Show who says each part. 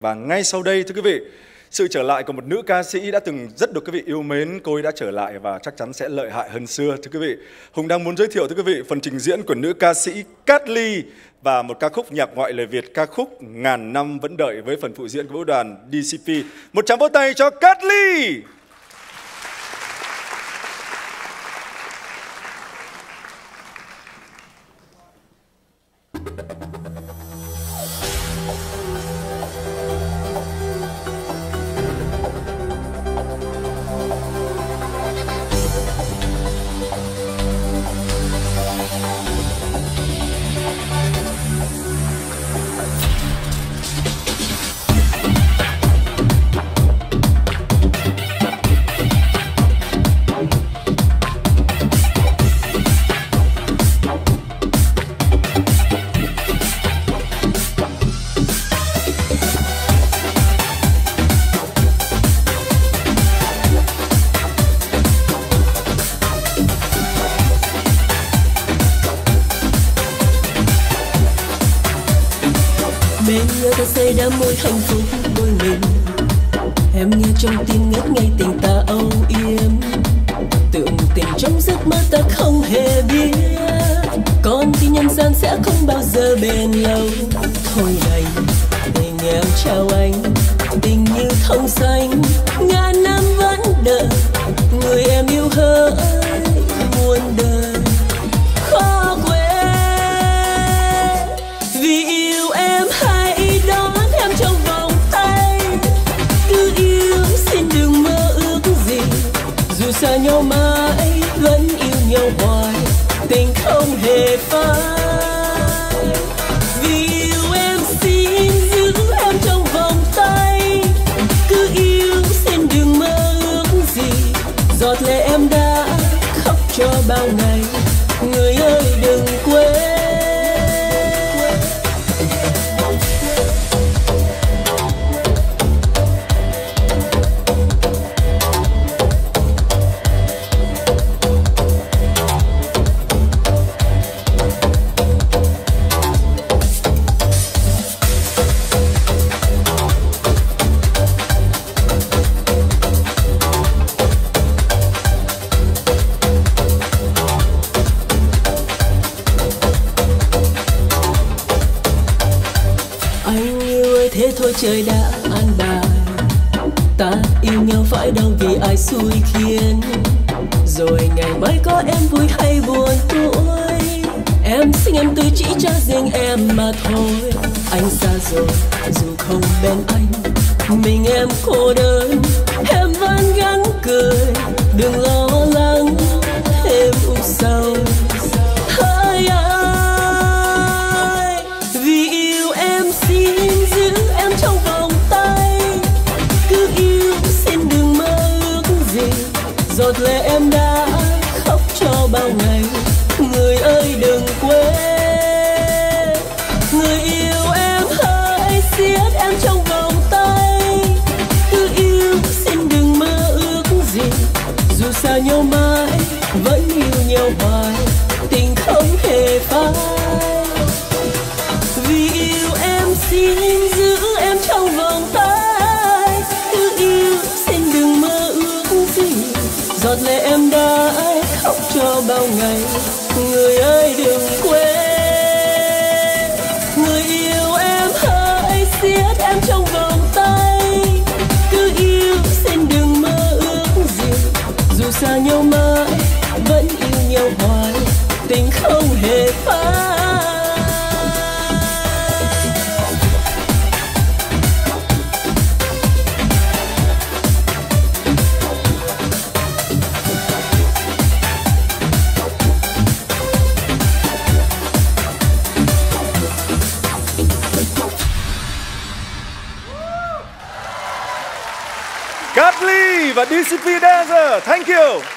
Speaker 1: Và ngay sau đây thưa quý vị, sự trở lại của một nữ ca sĩ đã từng rất được quý vị yêu mến, cô ấy đã trở lại và chắc chắn sẽ lợi hại hơn xưa thưa quý vị. Hùng đang muốn giới thiệu thưa quý vị phần trình diễn của nữ ca sĩ Cát Ly và một ca khúc nhạc ngoại lời Việt ca khúc Ngàn năm vẫn đợi với phần phụ diễn của vũ đoàn DCP. Một tràng vỗ tay cho Cát Ly.
Speaker 2: Bên nhau ta xây đã môi hạnh phúc đôi mình em nghe trong tim ngất ngây tình ta âu yếm. Tưởng tình trong giấc mơ ta không hề biết. Con tin nhân gian sẽ không bao giờ bền lâu. Thôi đành tình em chào anh, tình như thông xanh. Ngàn năm vẫn đợi, người em yêu hơn. Nhau mãi, vẫn yêu nhau hoài, tình không hề phai. Vì yêu em xin giữ em trong vòng tay, cứ yêu xin đừng mơ ước gì. Giọt lệ em đã khóc cho bao ngày, người ơi ơi thế thôi trời đã an bài. Ta yêu nhau phải đâu vì ai xui khiến. Rồi ngày mai có em vui hay buồn tôi em xin em tự chỉ cho riêng em mà thôi. Anh xa rồi, dù không bên anh, mình em cô đơn. Em vẫn gắng cười, đừng lo lắng thêm u sầu giọt lệ em đã khóc cho bao ngày. Người ơi, đừng quên. Người yêu em hãy siết em trong vòng tay. Cứ yêu, xin đừng mơ ước gì. Dù xa nhau mãi, vẫn yêu nhau hoài. Lệ em đã khóc cho bao ngày. Người ơi, đừng quên. Người yêu em hãy siết em trong vòng tay. Cứ yêu xin đừng mơ ước gì. Dù xa nhau mãi, vẫn yêu nhau hoài. Tình không hề phai.
Speaker 1: Cát Ly và DCP Dancer. Thank you.